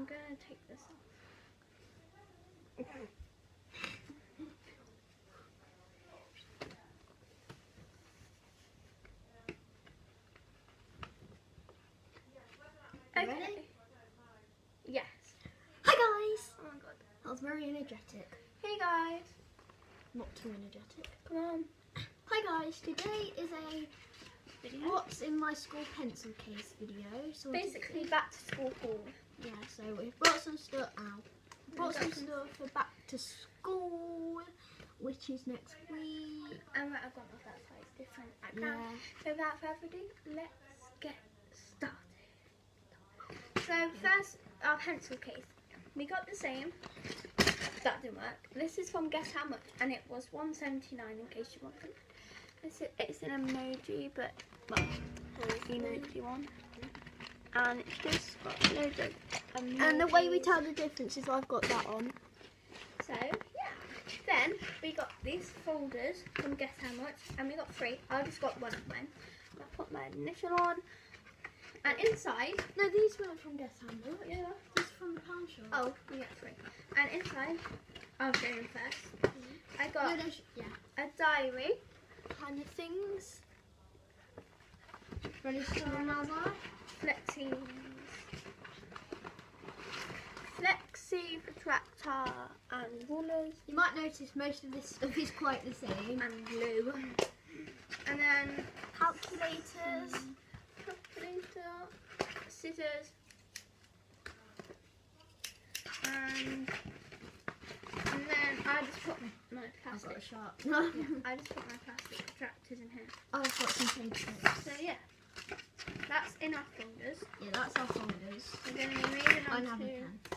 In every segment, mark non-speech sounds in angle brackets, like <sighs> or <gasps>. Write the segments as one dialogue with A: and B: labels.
A: I'm gonna take this off. Okay.
B: ready?
A: Yes.
B: Hi guys!
A: Oh my god.
B: That was very energetic.
A: Hey guys.
B: Not too energetic.
A: Come on.
B: Hi guys, today is a
A: Video.
B: what's in my school pencil case video. So
A: Basically, back to school haul.
B: Yeah, so we've brought some stuff out. Brought some stuff for back to school, which is next week.
A: And I've got my that size different
B: Yeah.
A: So without further ado, let's get started. So first, our pencil case. We got the same. That didn't work. This is from Guess How Much, and it was 179 in case you want them. This is, it's an emoji, but well, emoji one. And it's just got loads of
B: And the way we tell the difference is I've got that on.
A: So, yeah. Then we got these folders from Guess How Much, and we got three. I just got one of mine. I put my initial on, and inside,
B: No, these weren't from Guess How Much.
A: yeah.
B: These are from the pound shop.
A: Oh, we got three. And inside, I'll go in first. Mm-hmm.
B: I
A: got
B: no, sh- yeah.
A: a diary.
B: Kind of things. Ready to start now,
A: Flexi protractor and rulers
B: You might notice most of this stuff is quite the same.
A: and glue. And then
B: Calculators.
A: calculator, scissors, and and then I just put my
B: I've
A: plastic.
B: a sharp. <laughs>
A: I just put my plastic protractors in here.
B: Oh, I've got some paper.
A: So yeah, that's in our folders.
B: Yeah, that's our folders.
A: We're going to be moving on to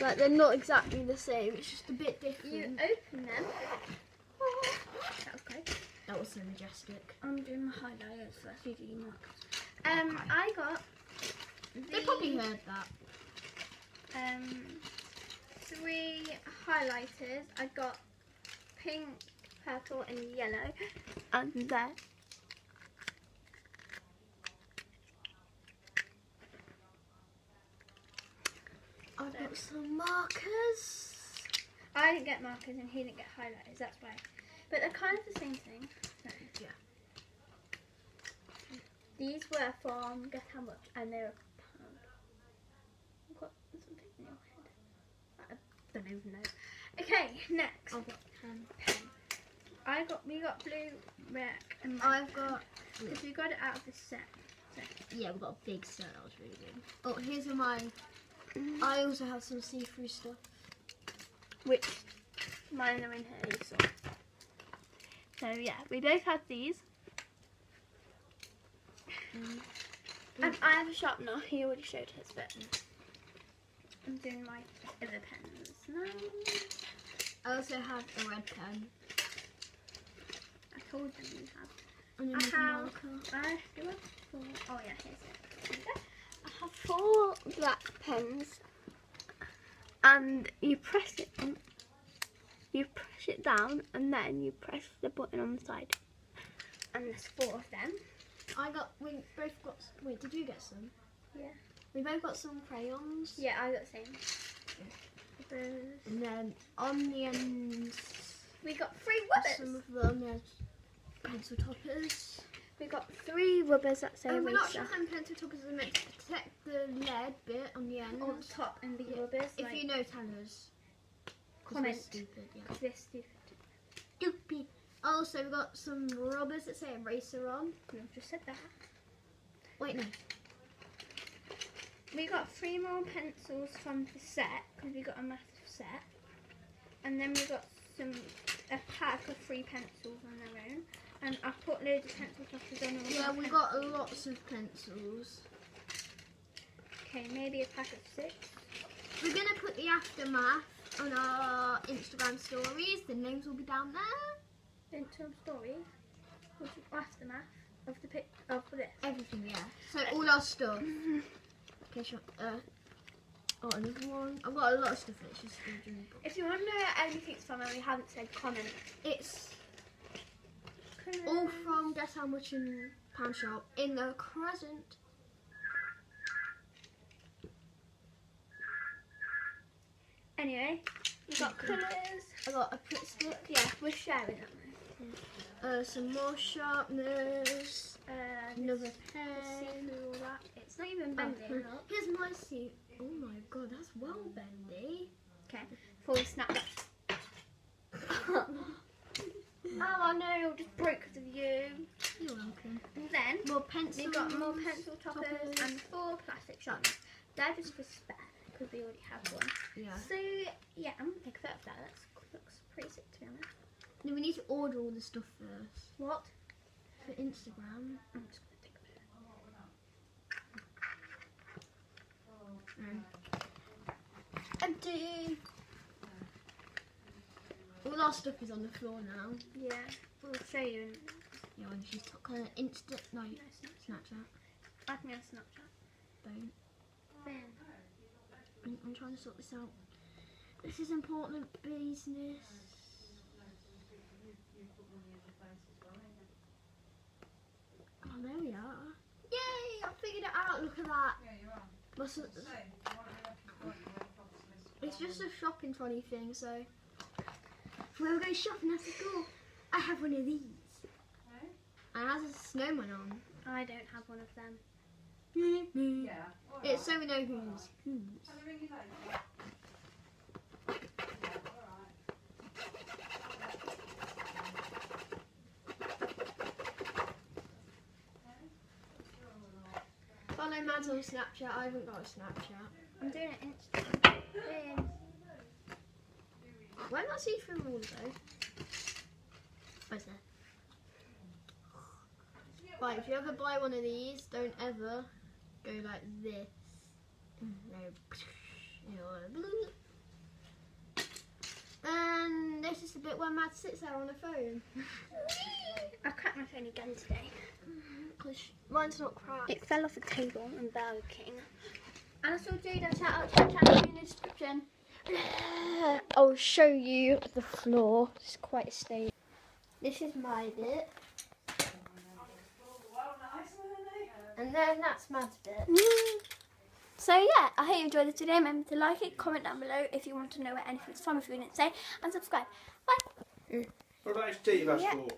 B: It's like they're not exactly the same. It's just a bit different.
A: You open them. That was great.
B: That was so majestic.
A: I'm doing my highlighters first. You do your markers. Um,
B: Okay.
A: I got.
B: They probably heard that.
A: um, three highlighters. I got pink, purple, and yellow. And there.
B: I've got some markers.
A: I didn't get markers and he didn't get highlighters. That's why. But they're kind of the same thing. So.
B: Yeah.
A: These were from Guess How Much, and they're a pound. I've got something in your head. I don't even know. Okay, next.
B: I've got pen.
A: pen. I got we got blue, red, and red.
B: I've got
A: Because we got it out of the set.
B: yeah, we've got a big set. That was really good. Oh, here's mine. I also have some see-through stuff.
A: Which mine are in here, you saw. So yeah, we both had these. Mm. And I have a sharpener. He already showed his bit. I'm doing my other pens now.
B: I also have a red pen
A: I told them you have.
B: and
A: I have-
B: marker.
A: I do have four. Oh yeah, here's it. Here we go. I have four black pens, and you press it. On, you press it down, and then you press the button on the side. And there's four of them.
B: I got. We both got. Wait, did you get some?
A: Yeah.
B: We both got some crayons.
A: Yeah, I got the same.
B: And then on the
A: We got three
B: some
A: rubbers.
B: of them there's pencil toppers.
A: We got three rubbers that say
B: And we're not sure how pencil toppers are meant to protect the lead bit on the ends.
A: On the top and the
B: Yeah.
A: rubbers.
B: If
A: like,
B: you know, tell us.
A: Comment.
B: Stupid, yeah.
A: They're stupid.
B: Stupid. Also, we've got some rubbers that say eraser on.
A: We've just said that.
B: Wait, no.
A: We got three more pencils from the set because we got a massive set, and then we got some a pack of three pencils on their own, and I've put loads of pencil toppers on.
B: Yeah, we got lots of pencils.
A: Okay, maybe a pack of six.
B: We're gonna put the aftermath on our Instagram stories. The names will be down there.
A: Interim story, which is aftermath of the pic of this.
B: Everything, yeah. So all our stuff. <laughs> Okay, sure. Uh, oh, another one. I've got a lot of stuff. It's just.
A: If you want to know where anything's from and we haven't said, comment.
B: It's all from Guess How Much in Pound Shop in the Crescent.
A: Anyway, we got colours.
B: I got a Pritt stick.
A: Yeah, we're sharing one.
B: Uh, some more sharpness.
A: Uh,
B: Another pen.
A: that. It's not even
B: Oh,
A: bending. look.
B: Here's my seat. Oh my god, that's well bendy.
A: Okay, before we snap that. <laughs> oh no, just broke the view. you.
B: You're welcome.
A: And then
B: More pencils.
A: We've got more pencil toppers,
B: toppers.
A: and four plastic sharpeners. They're just for spare because we already have one.
B: Yeah.
A: So yeah, I'm gonna take a photo of that. That looks pretty sick to be honest.
B: Then we need to order all the stuff first
A: What?
B: for Instagram.
A: I'm just gonna take a photo.
B: Empty. All our stuff is on the floor now.
A: Yeah, we'll show you. In,
B: Yeah, when she's talking instant. No,
A: no, Snapchat.
B: Snapchat.
A: Add me on Snapchat.
B: Don't. I'm, I'm trying to sort this out. This is important business. Oh, there we are. Yay! I figured it out. Look at that. Yeah, you are. Must it's just a shopping trolley thing, so if we were going shopping after school, I have one of these. And it has a snowman on.
A: I don't have one of them. Yeah.
B: It's so we know who's who's. Follow Mads on Snapchat. I haven't got a Snapchat.
A: I'm doing it Instagram.
B: Why not see through all though? Where's that? Right, if you ever buy one of these, don't ever go like this. No. And this is the bit where Mad sits there on the phone.
A: I cracked my phone again today.
B: Cause mine's not cracked.
A: It fell off the table in Burger King. And I saw Jada shout out to her channel in the description. <sighs>
B: I'll show you the floor. It's quite a state. This is my bit. And then that's Mad's bit. <gasps>
A: So yeah, I hope you enjoyed this video. Remember to like it, comment down below if you want to know where anything's from if you didn't say, and subscribe. Bye.
C: What about his teeth, that's
A: Yeah.
C: for?